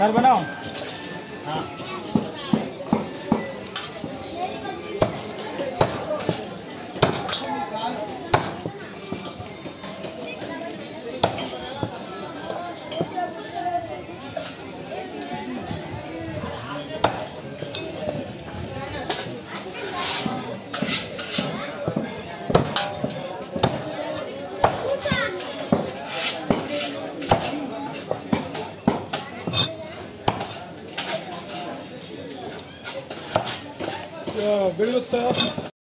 Sir बनाओ। ಬೆಳಗ್ಗೆ